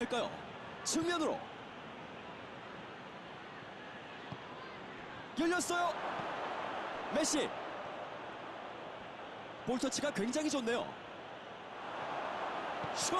할까요? 측면으로 열렸어요. 메시 볼 터치가 굉장히 좋네요. 슛